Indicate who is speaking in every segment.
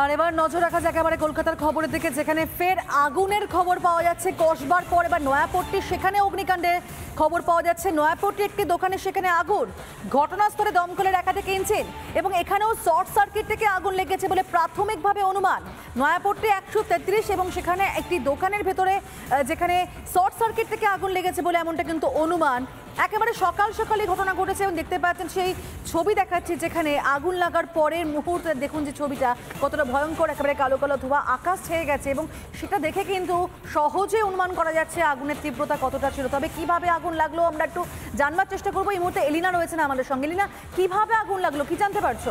Speaker 1: আর এবার নজর রাখা যাক একেবারে কলকাতার খবরের দিকে, যেখানে ফের আগুনের খবর পাওয়া যাচ্ছে কসবার পর। এবার নয়াপট্টি, সেখানে অগ্নিকাণ্ডের খবর পাওয়া যাচ্ছে নয়াপট্টি একটি দোকানে, সেখানে আগুন। ঘটনাস্থলে দমকলের একাধিক ইঞ্জিন এবং এখানেও শর্ট সার্কিট থেকে আগুন লেগেছে বলে প্রাথমিকভাবে অনুমান। নয়াপট্টি একশো তেত্রিশ এবং সেখানে একটি দোকানের ভেতরে যেখানে শর্ট সার্কিট থেকে আগুন লেগেছে বলে এমনটা কিন্তু অনুমান। একেবারে সকাল সকালে ঘটনা ঘটেছে এবং দেখতে পাচ্ছেন সেই ছবি দেখাচ্ছে যেখানে আগুন লাগার পরের মুহূর্তে দেখুন যে ছবিটা কতটা ভয়ঙ্কর, একেবারে কালো কালো ধোয়া, আকাশ ছেয়ে গেছে এবং সেটা দেখে কিন্তু সহজে অনুমান করা যাচ্ছে আগুনের তীব্রতা কতটা ছিল। তবে কীভাবে আগুন লাগল আমরা একটু জানবার চেষ্টা করব। এই মুহূর্তে এলিনা রয়েছে না আমাদের সঙ্গে। এলিনা, কীভাবে আগুন লাগল, কি জানতে পারছ?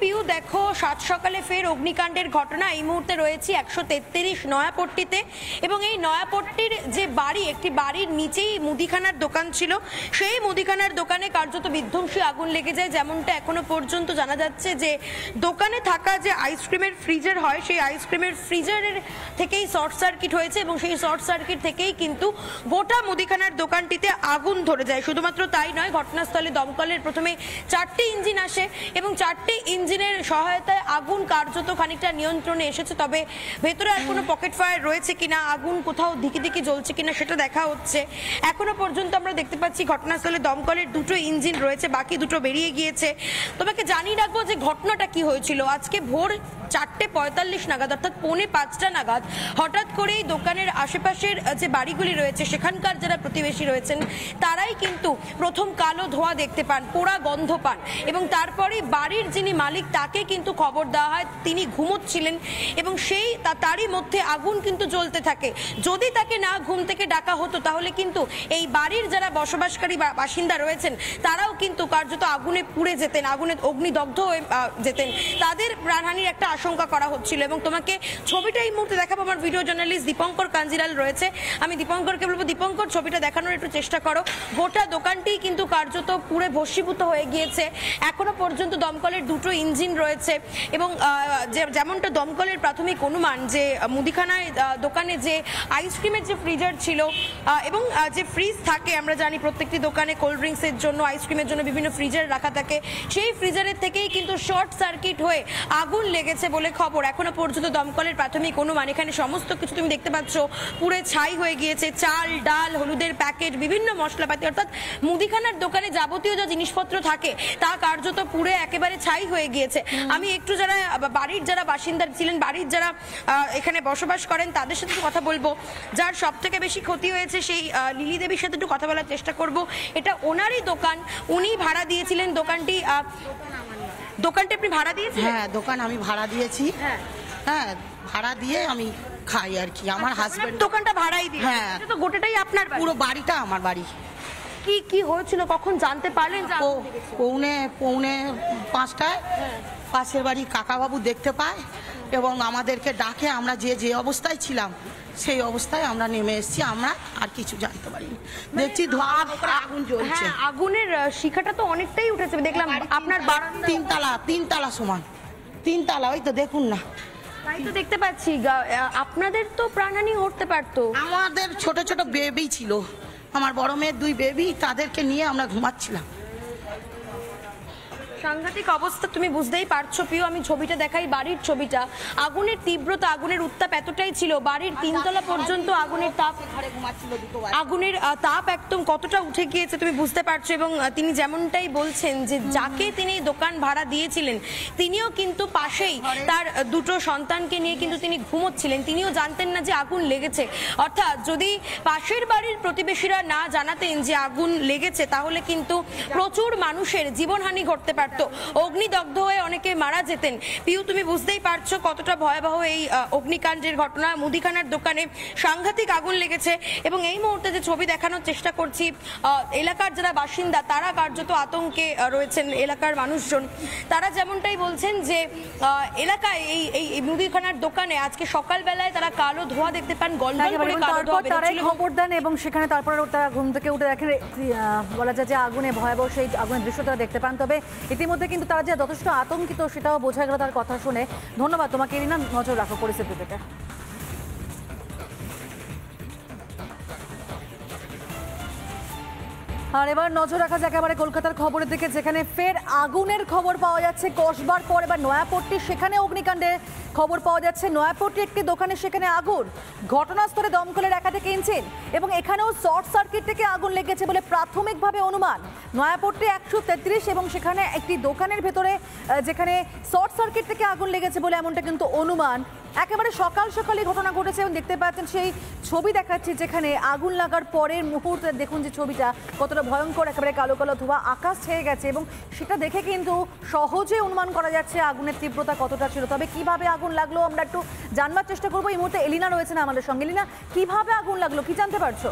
Speaker 2: পিউ দেখো, সাত সকালে ফের অগ্নিকাণ্ডের ঘটনা। এই মুহূর্তে রয়েছে একশো তেত্রিশ নয়াপট্টিতে এবং এই নয়াপট্টির যে বাড়ি, একটি বাড়ির নিচেই মুদিখানার দোকান ছিল। সেই মুদিখানার দোকানে কার্যত বিধ্বংসী আগুন লেগে যায়। যেমনটা এখনও পর্যন্ত জানা যাচ্ছে যে, দোকানে থাকা যে আইসক্রিমের ফ্রিজার হয়, সেই আইসক্রিমের ফ্রিজারের থেকেই শর্ট সার্কিট হয়েছে এবং সেই শর্ট সার্কিট থেকেই কিন্তু গোটা মুদিখানার দোকানটিতে আগুন ধরে যায়। শুধুমাত্র তাই নয়, ঘটনাস্থলে দমকলের প্রথমে চারটি ইঞ্জিন আসে এবং চারটি ইঞ্জিনের সহায়তায় আগুন কার্যত খানিকটা নিয়ন্ত্রণে এসেছে, তবে ভেতরে আর কোনো পকেট ফায়ার রয়েছে কিনা, আগুন কোথাও দিকে দিকে জ্বলছে কিনা সেটা দেখা হচ্ছে। এখনও পর্যন্ত আমরা দেখতে পাচ্ছি ঘটনাস্থলে দমকলের দুটো ইঞ্জিন রয়েছে, বাকি দুটো বেরিয়ে গিয়েছে। তোমাকে জানিয়ে রাখব যে ঘটনাটা কি হয়েছিল। আজকে ভোর চারটে পঁয়তাল্লিশ নাগাদ, অর্থাৎ পৌনে পাঁচটা নাগাদ, হঠাৎ করেই দোকানের আশেপাশের যে বাড়িগুলি রয়েছে, সেখানকার যারা প্রতিবেশী রয়েছেন, তারাই কিন্তু প্রথম কালো ধোঁয়া দেখতে পান, পোড়া গন্ধ পান এবং তারপরে বাড়ির যিনি মালিক তাকে কিন্তু খবর দেওয়া হয়, তিনি ঘুমোচ্ছিলেন এবং সেই তারই মধ্যে আগুন কিন্তু জ্বলতে থাকে। যদি তাকে না ঘুম থেকে ডাকা হতো, তাহলে কিন্তু এই বাড়ির যারা বসবাসকারী বাসিন্দা রয়েছেন, তারাও কিন্তু কার্যত আগুনে পুড়ে যেতেন, আগুনে অগ্নিদগ্ধ হয়ে যেতেন। তাদের প্রাণহানির একটা আশঙ্কা করা হচ্ছিল এবং তোমাকে ছবিটা এই মুহূর্তে দেখাবো। আমার ভিডিও জার্নালিস্ট দীপঙ্কর কাঞ্জিলাল রয়েছে। আমি দীপঙ্করকে বলব, দীপঙ্কর, ছবিটা দেখানোর একটু চেষ্টা করো। গোটা দোকানটি কিন্তু কার্যত পুরে ভস্মীভূত হয়ে গিয়েছে। এখনও পর্যন্ত দমকলের দুটো ইঞ্জিন রয়েছে এবং যেমনটা দমকলের প্রাথমিক অনুমান যে মুদিখানায় দোকানে যে আইসক্রিমের যে ফ্রিজার ছিল এবং যে ফ্রিজ থাকে, আমরা জানি প্রত্যেকটি দোকানে কোল্ড ড্রিঙ্কসের জন্য আইসক্রিমের জন্য বিভিন্ন ফ্রিজার রাখা থাকে। সেই ফ্রিজারের থেকেই কিন্তু শর্ট সার্কিট হয়ে আগুন লেগেছে বলে খবর। এখনও পর্যন্ত দমকলের প্রাথমিক অনুমান, এখানে সমস্ত কিছু তুমি দেখতে পাচ্ছ। পুরে ছাই হয়ে গিয়েছে, চাল, ডাল, হলুদের প্যাকেট বিভিন্ন মশলাপাতি, অর্থাৎ মুদিখানার দোকানে যাবতীয় যা জিনিসপত্র থাকে, তা কার্যত পুরে একেবারে ছাই হয়ে গিয়েছে। আমি একটু যারা বাড়ির যারা বাসিন্দা ছিলেন বাড়ির যারা এখানে বসবাস করেন তাদের সাথে একটু কথা বলব। যার সব থেকে বেশি ক্ষতি হয়েছে সেই লিলি দেবীর সাথে একটু কথা বলার চেষ্টা করব। এটা ওনারই দোকান উনি ভাড়া দিয়েছিলেন দোকানটি দোকানটি আপনি ভাড়া দিয়েছেন
Speaker 3: হ্যাঁ দোকান আমি ভাড়া দিয়েছি।
Speaker 2: হ্যাঁ।
Speaker 3: হ্যাঁ ভাড়া দিয়ে আমি খাই আর কি। আমার হাজবেন্ড
Speaker 2: দোকানটা ভাড়াই দিয়ে
Speaker 3: হ্যাঁ।
Speaker 2: তো গোটাটাই আপনার
Speaker 3: পুরো বাড়িটা আমার বাড়ি।
Speaker 2: কি কি হয়েছিল? কখন জানতে পারলেন?
Speaker 3: পৌনে পৌনে পাঁচটায় পাশের বাড়ি কাকাবাবু দেখতে পায় এবং আমাদেরকে ডাকে। আমরা যে যে অবস্থায় ছিলাম সেই অবস্থায় আমরা নেমে এসেছি। আমরা আর কিছু জানতে পারিনি। দেখছি ধোয়া আগুন জ্বলছে।
Speaker 2: হ্যাঁ আগুনের শিখাটা তো অনেকটাই উঠেছে। দেখলাম আপনার
Speaker 3: তিনতলা তিনতলা সমান। তিনতলা ওই তো দেখুন না।
Speaker 2: তাই তো দেখতে পাচ্ছি। আপনাদের তো প্রাণহানি ঘটতে পারতো।
Speaker 3: আমাদের ছোট ছোট বেবি ছিল। আমার বড় মেয়ের দুই বেবি তাদেরকে নিয়ে আমরা ঘুমাচ্ছিলাম।
Speaker 2: সাংঘাতিক অবস্থা তুমি বুঝতেই পারছ প্রিয়। আমি ছবিটা দেখাই বাড়ির ছবিটা। আগুনের তীব্রতা আগুনের উত্তাপ এতটাই ছিল বাড়ির তিনতলা পর্যন্ত আগুনের তাপ আগুনের তাপ একদম কতটা উঠে গিয়েছে তুমি বুঝতে পারছ এবং তিনি যেমনটাই বলছেন যে যাকে তিনি দোকান ভাড়া দিয়েছিলেন তিনিও কিন্তু পাশেই তার দুটো সন্তানকে নিয়ে কিন্তু তিনি ঘুমোচ্ছিলেন। তিনিও জানতেন না যে আগুন লেগেছে। অর্থাৎ যদি পাশের বাড়ির প্রতিবেশীরা না জানাতেন যে আগুন লেগেছে তাহলে কিন্তু প্রচুর মানুষের জীবনহানি ঘটতে পারতো। অগ্নিদগ্ধ। হয়ে অনেকে মারা যেতেন। পিউ তুমি বুঝতেই পারছ কতটা ভয়াবহ এই অগ্নিকাণ্ডের ঘটনা। মুদিখানার দোকানে সাংঘাতিক আগুন লেগেছে এবং এই মুহূর্তে যে ছবি দেখানোর চেষ্টা করছি এলাকার যারা বাসিন্দা তারা কার্যত আতঙ্কে রয়েছেন এলাকার মানুষজন। তারা যেমনটাই বলছেন যে এলাকায় এই এই মুদিখানার দোকানে আজকে সকালবেলায় তারা কালো ধোঁয়া দেখতে পান গলগল করে
Speaker 1: এবং
Speaker 2: কালো ধোঁয়া
Speaker 1: তারাই খবর দেন এবং সেখানে তারপরে তারা ঘুম থেকে উঠে দেখেন বলা যায় যে আগুনে ভয়াবহ সেই আগুনের দৃশ্য তারা দেখতে পান। তবে ইতিমধ্যে কিন্তু তারা যে যথেষ্ট আতঙ্কিত সেটাও বোঝা গেল তার কথা শুনে। ধন্যবাদ, তোমাকে রিনা, নজর রাখো পরিস্থিতিতে আর এবার নজর রাখা যাক এবারে কলকাতার খবরের দিকে, যেখানে ফের আগুনের খবর পাওয়া যাচ্ছে। কসবার পর এবার নয়াপট্টি, সেখানে অগ্নিকাণ্ডে খবর পাওয়া যাচ্ছে নয়াপট্টি একটি দোকানে, সেখানে আগুন। ঘটনাস্থলে দমকলের একাধিক ইঞ্জিন এবং এখানেও শর্ট সার্কিট থেকে আগুন লেগেছে বলে প্রাথমিকভাবে অনুমান। নয়াপট্টি একশো তেত্রিশ এবং সেখানে একটি দোকানের ভেতরে যেখানে শর্ট সার্কিট থেকে আগুন লেগেছে বলে এমনটা কিন্তু অনুমান। একেবারে সকাল সকালে ঘটনা ঘটেছে এবং দেখতে পাচ্ছেন সেই ছবি দেখাচ্ছি যেখানে আগুন লাগার পরের মুহূর্তে দেখুন যে ছবিটা কতটা ভয়ঙ্কর, একেবারে কালো কালো ধোয়া, আকাশ ছেয়ে গেছে এবং সেটা দেখে কিন্তু সহজে অনুমান করা যাচ্ছে আগুনের তীব্রতা কতটা ছিল। তবে কীভাবে আগুন লাগল, আমরা একটু জানবার চেষ্টা করব। এই মুহূর্তে এলিনা রয়েছে না আমাদের সঙ্গে। এলিনা, কীভাবে আগুন লাগল, কি জানতে পারছ?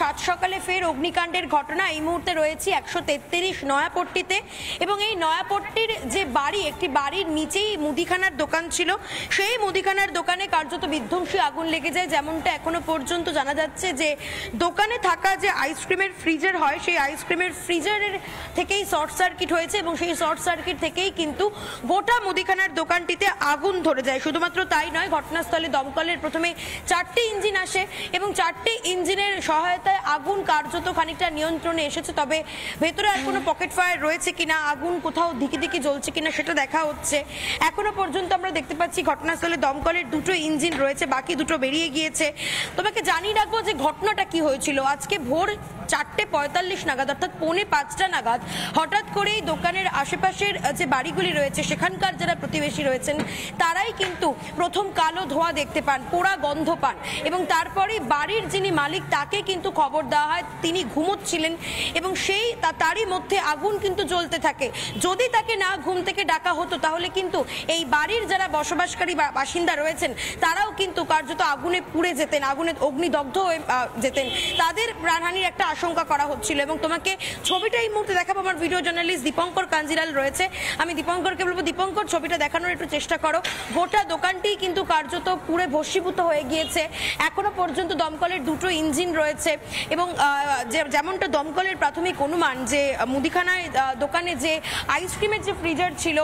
Speaker 2: সাত সকালে ফের অগ্নিকাণ্ডের ঘটনা। এই মুহূর্তে রয়েছে একশো তেত্রিশ নয়াপট্টিতে এবং এই নয়াপট্টির যে বাড়ি, একটি বাড়ির নিচেই মুদিখানার দোকান ছিল। সেই মুদিখানার দোকানে কার্যত বিধ্বংসী আগুন লেগে যায়। যেমনটা এখনও পর্যন্ত জানা যাচ্ছে যে, দোকানে থাকা যে আইসক্রিমের ফ্রিজার হয়, সেই আইসক্রিমের ফ্রিজারের থেকেই শর্ট সার্কিট হয়েছে এবং সেই শর্ট সার্কিট থেকেই কিন্তু গোটা মুদিখানার দোকানটিতে আগুন ধরে যায়। শুধুমাত্র তাই নয়, ঘটনাস্থলে দমকলের প্রথমে চারটি ইঞ্জিন আসে এবং চারটি ইঞ্জিনের সহায়তায় আগুন কার্যত খানিকটা নিয়ন্ত্রণে এসেছে, তবে ভেতরে আর কোনো পকেট ফায়ার রয়েছে কিনা, আগুন কোথাও ধিকি দিকে জ্বলছে কিনা সেটা দেখা হচ্ছে। এখনও পর্যন্ত আমরা দেখতে পাচ্ছি ঘটনাস্থলে দমকলের দুটো ইঞ্জিন রয়েছে, বাকি দুটো বেরিয়ে গিয়েছে। তোমাকে জানিয়ে রাখব যে ঘটনাটা কি হয়েছিল। আজকে ভোর চারটে পঁয়তাল্লিশ নাগাদ, অর্থাৎ পৌনে পাঁচটা নাগাদ, হঠাৎ করেই দোকানের আশেপাশের যে বাড়িগুলি রয়েছে, সেখানকার যারা প্রতিবেশী রয়েছেন, তারাই কিন্তু প্রথম কালো ধোঁয়া দেখতে পান, পোড়া গন্ধ পান এবং তারপরে বাড়ির যিনি মালিক, তাকে কিন্তু খবর দেওয়া হয়, তিনি ঘুমোচ্ছিলেন এবং সেই তারই মধ্যে আগুন কিন্তু জ্বলতে থাকে। যদি তাকে না ঘুম থেকে ডাকা হতো, তাহলে কিন্তু এই বাড়ির যারা বসবাসকারী বাসিন্দা রয়েছেন, তারাও কিন্তু কার্যত আগুনে পুড়ে যেতেন, আগুনে অগ্নিদগ্ধ হয়ে যেতেন। তাদের প্রাণহানির একটা আশঙ্কা করা হচ্ছিল এবং তোমাকে ছবিটা এই মুহূর্তে দেখাবো। আমার ভিডিও জার্নালিস্ট দীপঙ্কর কাঞ্জিলাল রয়েছে। আমি দীপঙ্করকে বলব, দীপঙ্কর, ছবিটা দেখানোর একটু চেষ্টা করো। গোটা দোকানটি কিন্তু কার্যত পুরে ভস্মীভূত হয়ে গিয়েছে। এখনও পর্যন্ত দমকলের দুটো ইঞ্জিন রয়েছে এবং যেমনটা দমকলের প্রাথমিক অনুমান যে, মুদিখানায় দোকানে যে আইসক্রিমের যে ফ্রিজার ছিল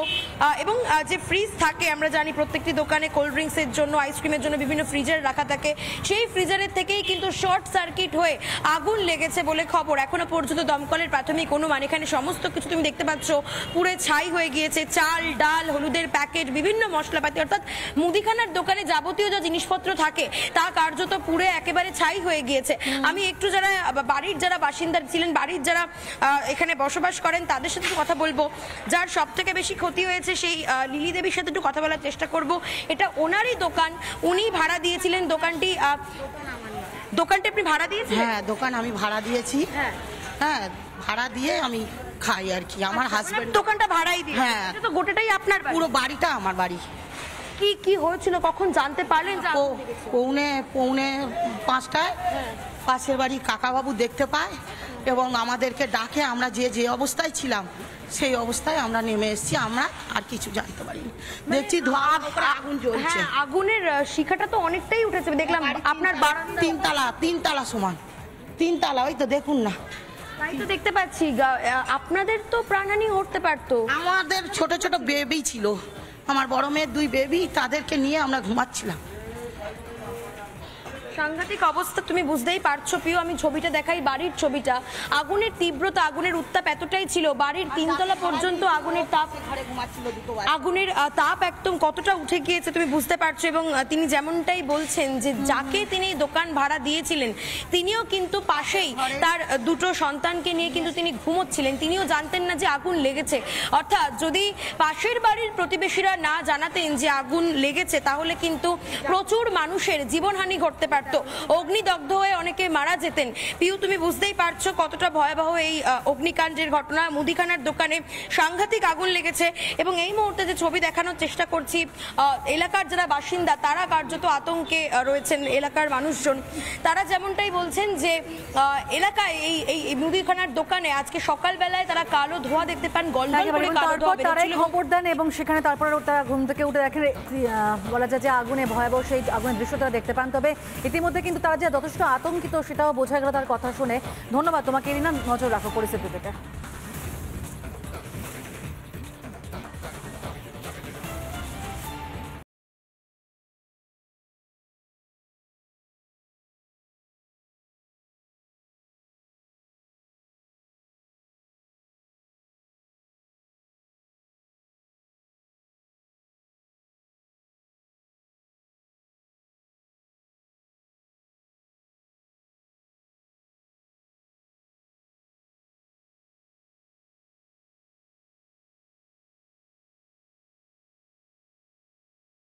Speaker 2: এবং যে ফ্রিজ থাকে, আমরা জানি প্রত্যেকটি দোকানে কোল্ড ড্রিঙ্কসের জন্য আইসক্রিমের জন্য বিভিন্ন ফ্রিজার রাখা থাকে। সেই ফ্রিজারের থেকেই কিন্তু শর্ট সার্কিট হয়ে আগুন লেগেছে। বলে খবর। এখনও পর্যন্ত দমকলের প্রাথমিক অনুমান এখানে সমস্ত কিছু তুমি দেখতে পাচ্ছ। পুরে ছাই হয়ে গিয়েছে চাল ডাল হলুদের প্যাকেট বিভিন্ন মশলাপাতি। অর্থাৎ মুদিখানার দোকানে যাবতীয় যা জিনিসপত্র থাকে তা কার্যত পুরে একেবারে ছাই হয়ে গিয়েছে। আমি একটু যারা বাড়ির যারা বাসিন্দা ছিলেন বাড়ির যারা এখানে বসবাস করেন তাদের সাথে কথা বলব। যার সব থেকে বেশি ক্ষতি হয়েছে সেই লিলি দেবীর সাথে একটু কথা বলার চেষ্টা করব। এটা ওনারই দোকান উনি ভাড়া দিয়েছিলেন দোকানটি আহ, দোকানটি আপনি ভাড়া দিয়েছেন?
Speaker 3: হ্যাঁ দোকান আমি ভাড়া দিয়েছি।
Speaker 2: হ্যাঁ।
Speaker 3: হ্যাঁ ভাড়া দিয়ে আমি খাই আর কি। আমার হাজবেন্ড
Speaker 2: দোকানটা ভাড়াই দিয়ে।
Speaker 3: হ্যাঁ।
Speaker 2: তো গোটাটাই আপনার
Speaker 3: পুরো বাড়িটা আমার বাড়ি।
Speaker 2: কি কি হয়েছিল? কখন জানতে পারলেন?
Speaker 3: পৌনে পৌনে পাঁচটায়
Speaker 2: হ্যাঁ।
Speaker 3: পাশের বাড়ি কাকাবাবু দেখতে পায়। এবং আমাদেরকে ডাকে আমরা যে যে অবস্থায় ছিলাম সেই অবস্থায় আমরা নেমে এসেছি। আমরা আর কিছু জানতে পারিনি। দেখছি ধোঁয়া আগুন জ্বলছে।
Speaker 2: হ্যাঁ আগুনের শিখাটা তো অনেকটাই উঠেছে। দেখলাম আপনার
Speaker 3: তিনতলা তিনতলা সমান। তিনতলা ওই তো দেখুন না।
Speaker 2: তাই তো দেখতে পাচ্ছি। আপনাদের তো প্রাণহানি ঘটতে পারতো।
Speaker 3: আমাদের ছোট ছোট বেবি ছিল। আমার বড় মেয়ের দুই বেবি তাদেরকে নিয়ে আমরা ঘুমাচ্ছিলাম।
Speaker 2: সাংঘাতিক অবস্থা তুমি বুঝতেই পারছ, প্রিয়। আমি ছবিটা দেখাই, বাড়ির ছবিটা। আগুনের তীব্রতা, আগুনের উত্তাপ এতটাই ছিল, বাড়ির তিনতলা পর্যন্ত আগুনের তাপ আগুনের তাপ একদম কতটা উঠে গিয়েছে তুমি বুঝতে পারছ, এবং তিনি যেমনটাই বলছেন যে যাকে তিনি দোকান ভাড়া দিয়েছিলেন, তিনিও কিন্তু পাশেই তার দুটো সন্তানকে নিয়ে কিন্তু তিনি ঘুমোচ্ছিলেন। তিনিও জানতেন না যে আগুন লেগেছে। অর্থাৎ যদি পাশের বাড়ির প্রতিবেশীরা না জানাতেন যে আগুন লেগেছে, তাহলে কিন্তু প্রচুর মানুষের জীবনহানি ঘটতে পারত। অগ্নিদগ্ধ হয়ে অনেকে মারা যেতেন। পিউ তুমি বুঝতেই পারছ কতটা ভয়াবহ এই অগ্নিকাণ্ডের ঘটনা। মুদিখানার দোকানে সাংঘাতিক আগুন লেগেছে এবং এই মুহূর্তে যে ছবি দেখানোর চেষ্টা করছি এলাকার যারা বাসিন্দা তারা কার্যত আতঙ্কে রয়েছেন এলাকার মানুষজন। তারা যেমনটাই বলছেন যে এলাকায় এই এই মুদিখানার দোকানে আজকে সকালবেলায় তারা কালো ধোঁয়া দেখতে পান গলগল করে
Speaker 1: এবং
Speaker 2: কালো
Speaker 1: তারপর তারাই খবর দেন এবং সেখানে তারপর তারা ঘুম থেকে উঠে দেখেন বলা যায় যে আগুনে ভয়াবহ সেই আগুনের দৃশ্য তারা দেখতে পান। তবে ইতিমধ্যে কিন্তু তারা যে যথেষ্ট আতঙ্কিত, সেটাও বোঝা গেল তার কথা শুনে। ধন্যবাদ, তোমাকে এরই এরিনা নজর রাখো পরিস্থিতিতে